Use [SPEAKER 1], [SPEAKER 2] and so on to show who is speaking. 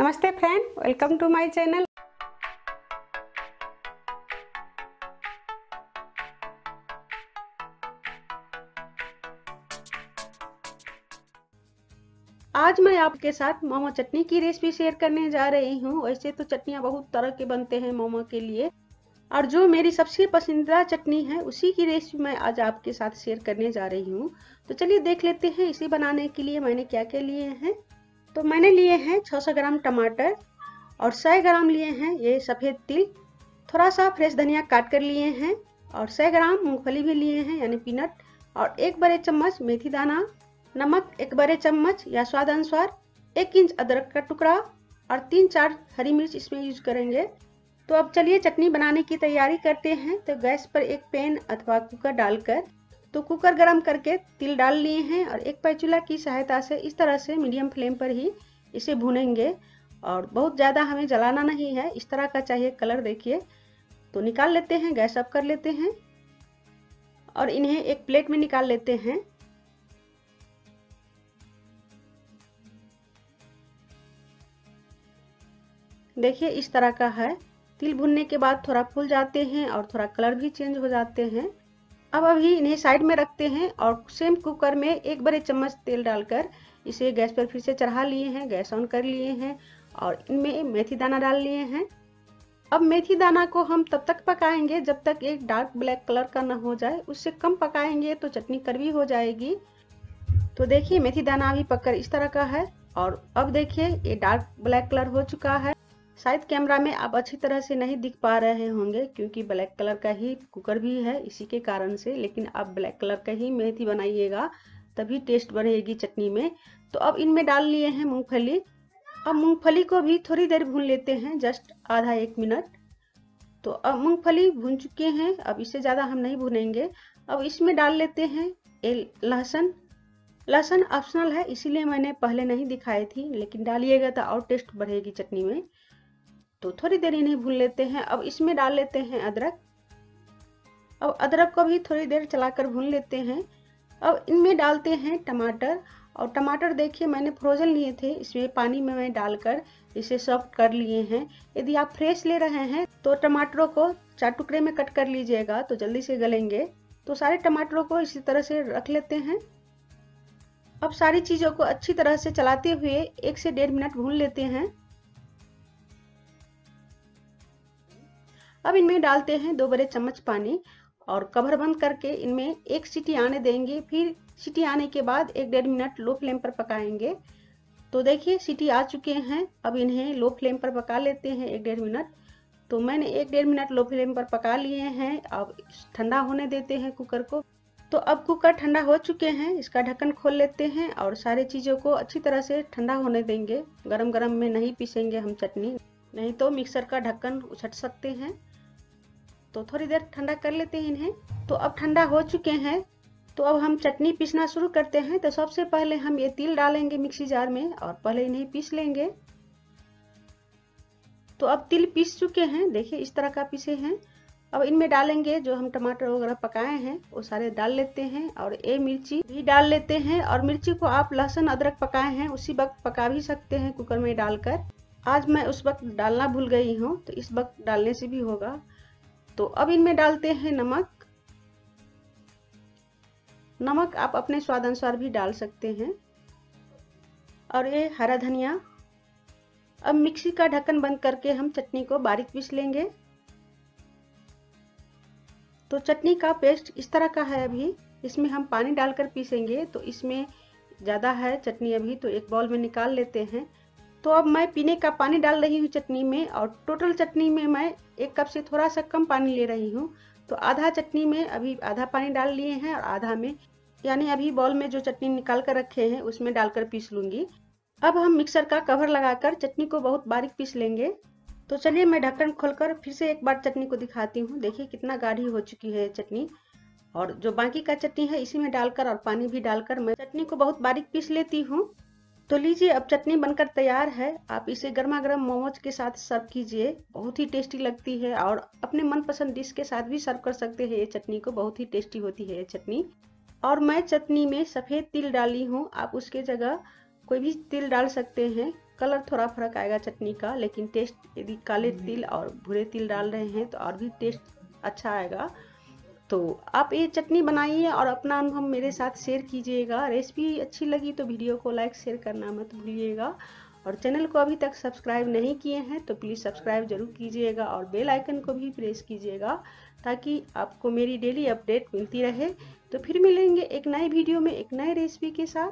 [SPEAKER 1] नमस्ते friend welcome to my channel आज मैं आपके साथ मोमो चटनी की रेसिपी शेयर करने जा रही हूँ। वैसे तो चटनियाँ बहुत तरह के बनते हैं मोमो के लिए। और जो मेरी सबसे पसंदीदा चटनी है, उसी की रेसिपी मैं आज आपके साथ शेयर करने जा रही हूँ। तो चलिए देख लेते हैं इसे बनाने के लिए मैंने क्या क्या लिए हैं। तो मैंने लिए हैं 600 ग्राम टमाटर और 100 ग्राम लिए हैं ये सफ़ेद तिल। थोड़ा सा फ्रेश धनिया काट कर लिए हैं और 100 ग्राम मूंगफली भी लिए हैं, यानी पीनट और एक बड़े चम्मच मेथी दाना, नमक एक बड़े चम्मच या स्वाद अनुसार एक इंच अदरक का टुकड़ा और तीन चार हरी मिर्च इसमें यूज़ करेंगे। तो अब चलिए चटनी बनाने की तैयारी करते हैं। तो गैस पर एक पैन अथवा कुकर डालकर तो कुकर गरम करके तिल डाल लिए हैं और एक पैचूला की सहायता से इस तरह से मीडियम फ्लेम पर ही इसे भुनेंगे। और बहुत ज़्यादा हमें जलाना नहीं है, इस तरह का चाहिए कलर देखिए। तो निकाल लेते हैं, गैस ऑफ़ कर लेते हैं और इन्हें एक प्लेट में निकाल लेते हैं। देखिए इस तरह का है। तिल भुनने के बाद थोड़ा फूल जाते हैं और थोड़ा कलर भी चेंज हो जाते हैं। अब अभी इन्हें साइड में रखते हैं और सेम कुकर में एक बड़े चम्मच तेल डालकर इसे गैस पर फिर से चढ़ा लिए हैं, गैस ऑन कर लिए हैं और इनमें मेथी दाना डाल लिए हैं। अब मेथी दाना को हम तब तक पकाएँगे जब तक एक डार्क ब्लैक कलर का ना हो जाए। उससे कम पकाएँगे तो चटनी कड़वी हो जाएगी। तो देखिए मेथी दाना अभी पककर इस तरह का है और अब देखिए ये डार्क ब्लैक कलर हो चुका है। शायद कैमरा में आप अच्छी तरह से नहीं दिख पा रहे होंगे, क्योंकि ब्लैक कलर का ही कुकर भी है इसी के कारण से, लेकिन आप ब्लैक कलर का ही मेथी बनाइएगा, तभी टेस्ट बढ़ेगी चटनी में। तो अब इनमें डाल लिए हैं मूंगफली। अब मूंगफली को भी थोड़ी देर भून लेते हैं, जस्ट आधा एक मिनट। तो अब मूंगफली भून चुके हैं, अब इससे ज़्यादा हम नहीं भूनेंगे। अब इसमें डाल लेते हैं लहसुन। लहसुन ऑप्शनल है, इसीलिए मैंने पहले नहीं दिखाई थी, लेकिन डालिएगा तो और टेस्ट बढ़ेगी चटनी में। तो थोड़ी देर इन्हें भून लेते हैं। अब इसमें डाल लेते हैं अदरक। अब अदरक को भी थोड़ी देर चलाकर भून लेते हैं। अब इनमें डालते हैं टमाटर। और टमाटर देखिए, मैंने फ्रोजन लिए थे। इसमें पानी में मैं डालकर इसे सॉफ्ट कर लिए हैं। यदि आप फ्रेश ले रहे हैं तो टमाटरों को चार टुकड़े में कट कर लीजिएगा तो जल्दी से गलेंगे। तो सारे टमाटरों को इसी तरह से रख लेते हैं। अब सारी चीज़ों को अच्छी तरह से चलाते हुए एक से डेढ़ मिनट भून लेते हैं। अब इनमें डालते हैं दो बड़े चम्मच पानी और कवर बंद करके इनमें एक सीटी आने देंगे। फिर सीटी आने के बाद एक डेढ़ मिनट लो फ्लेम पर पकाएँगे। तो देखिए, सीटी आ चुके हैं। अब इन्हें लो फ्लेम पर पका लेते हैं एक डेढ़ मिनट। तो मैंने एक डेढ़ मिनट लो फ्लेम पर पका लिए हैं। अब ठंडा होने देते हैं कुकर को। तो अब कुकर ठंडा हो चुके हैं। इसका ढक्कन खोल लेते हैं और सारे चीज़ों को अच्छी तरह से ठंडा होने देंगे। गरम गरम में नहीं पीसेंगे हम चटनी। नहीं तो मिक्सर का ढक्कन उछट सकते हैं। तो थोड़ी देर ठंडा कर लेते हैं इन्हें। तो अब ठंडा हो चुके हैं तो अब हम चटनी पीसना शुरू करते हैं। तो सबसे पहले हम ये तिल डालेंगे मिक्सी जार में और पहले इन्हें पीस लेंगे। तो अब तिल पीस चुके हैं, देखिए इस तरह का पीसे हैं। अब इनमें डालेंगे जो हम टमाटर वगैरह पकाए हैं, वो सारे डाल लेते हैं और ये मिर्ची भी डाल लेते हैं। और मिर्ची को आप लहसुन, अदरक पकाए हैं, उसी वक्त पका भी सकते हैं कुकर में डालकर। आज मैं उस वक्त डालना भूल गई हूँ तो इस वक्त डालने से भी होगा। तो अब इनमें डालते हैं नमक। नमक आप अपने स्वाद अनुसार भी डाल सकते हैं। और ये हरा धनिया। अब मिक्सी का ढक्कन बंद करके हम चटनी को बारीक पीस लेंगे। तो चटनी का पेस्ट इस तरह का है अभी। इसमें हम पानी डालकर पीसेंगे तो इसमें ज़्यादा है चटनी अभी। तो एक बॉल में निकाल लेते हैं। तो अब मैं पीने का पानी डाल रही हूँ चटनी में और टोटल चटनी में मैं एक कप से थोड़ा सा कम पानी ले रही हूँ। तो आधा चटनी में अभी आधा पानी डाल लिए हैं और आधा में, यानी अभी बॉल में जो चटनी निकाल कर रखे हैं, उसमें डालकर पीस लूँगी। अब हम मिक्सर का कवर लगाकर चटनी को बहुत बारीक पीस लेंगे। तो चलिए मैं ढक्कन खोलकर फिर से एक बार चटनी को दिखाती हूँ। देखिए कितना गाढ़ी हो चुकी है चटनी। और जो बाकी का चटनी है, इसी में डालकर और पानी भी डालकर मैं चटनी को बहुत बारीक पीस लेती हूँ। तो लीजिए अब चटनी बनकर तैयार है। आप इसे गर्मा गर्म मोमोज के साथ सर्व कीजिए। बहुत ही टेस्टी लगती है और अपने मनपसंद डिश के साथ भी सर्व कर सकते हैं। ये चटनी को बहुत ही टेस्टी होती है ये चटनी। और मैं चटनी में सफ़ेद तिल डाली हूँ। आप उसके जगह कोई भी तिल डाल सकते हैं। कलर थोड़ा फ़र्क आएगा चटनी का लेकिन टेस्ट यदि काले तिल और भूरे तिल डाल रहे हैं तो और भी टेस्ट अच्छा आएगा। तो आप ये चटनी बनाइए और अपना अनुभव मेरे साथ शेयर कीजिएगा। रेसिपी अच्छी लगी तो वीडियो को लाइक शेयर करना मत भूलिएगा। और चैनल को अभी तक सब्सक्राइब नहीं किए हैं तो प्लीज़ सब्सक्राइब ज़रूर कीजिएगा और बेल आइकन को भी प्रेस कीजिएगा ताकि आपको मेरी डेली अपडेट मिलती रहे। तो फिर मिलेंगे एक नए वीडियो में, एक नए रेसिपी के साथ।